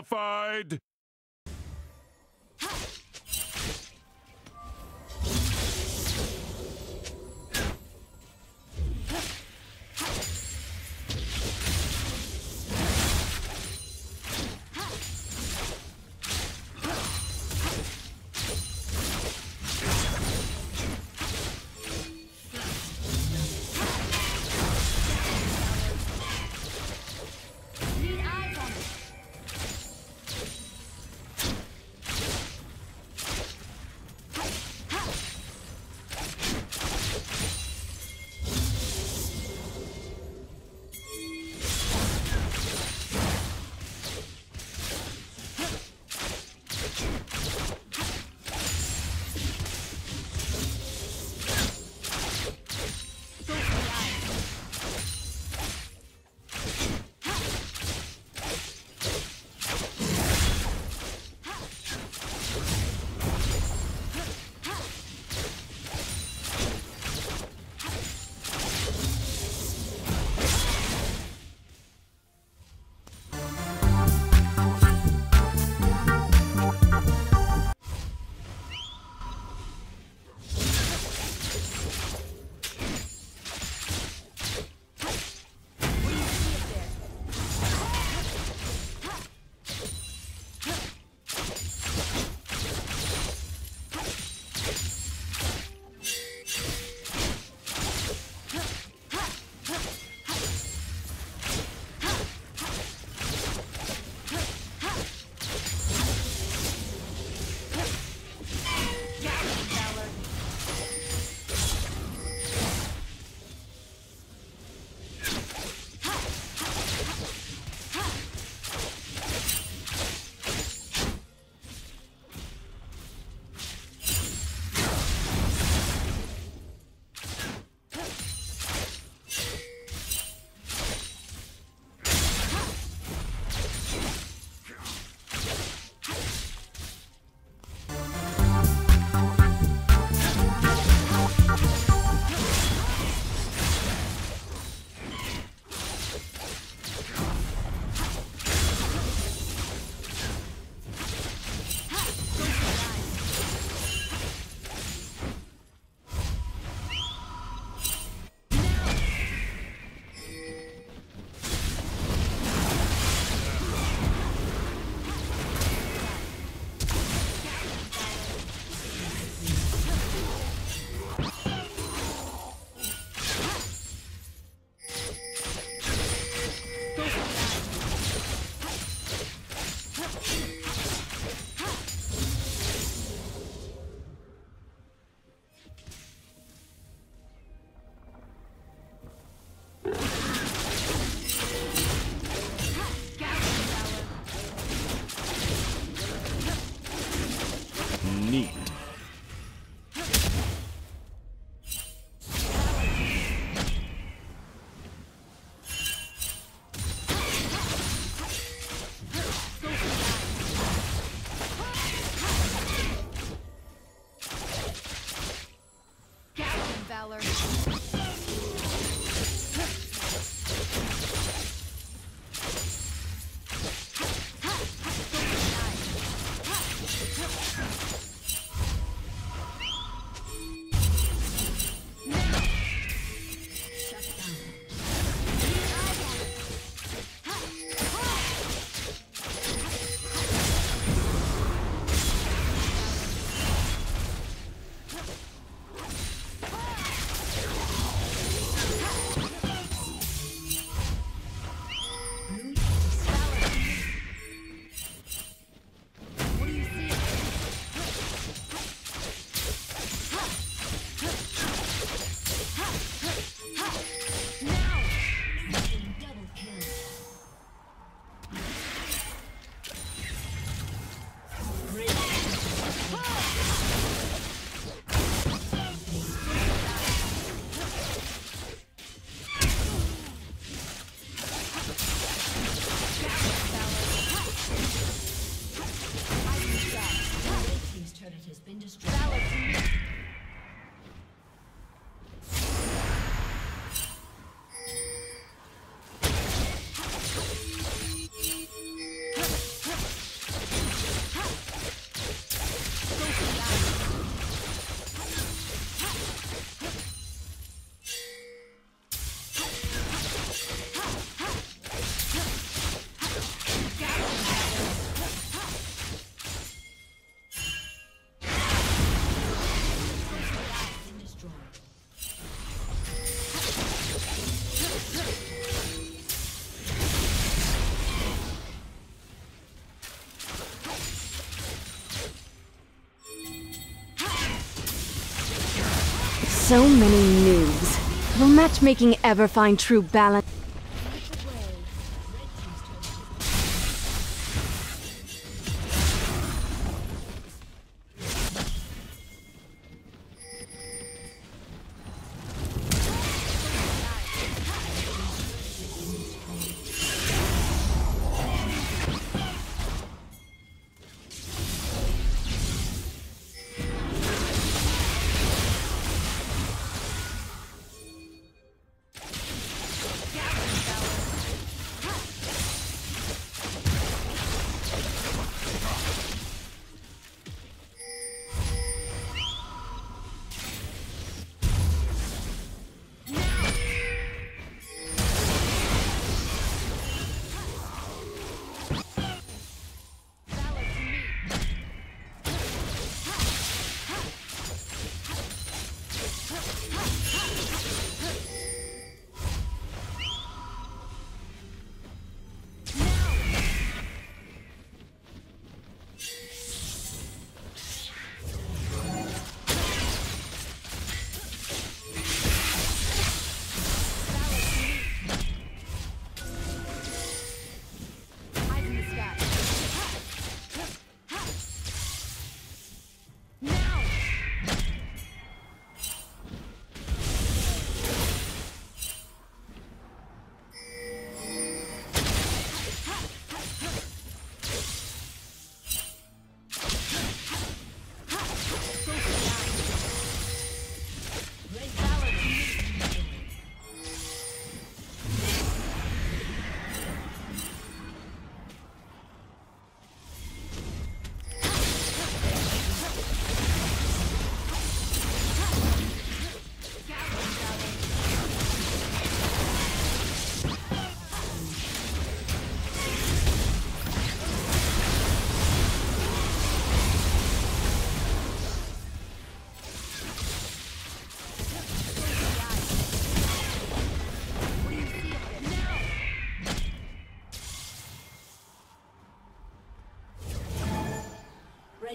Disqualified! So many noobs. Will matchmaking ever find true balance?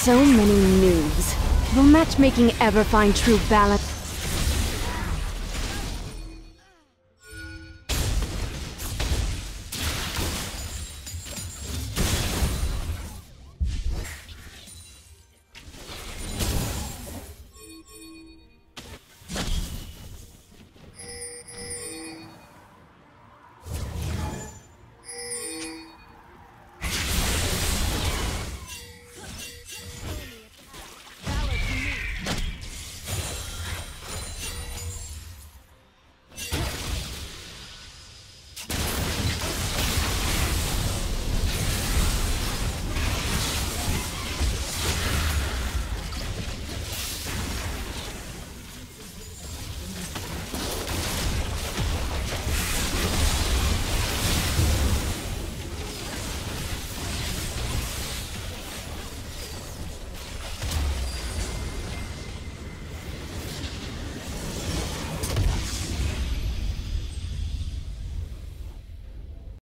So many noobs. Will matchmaking ever find true balance?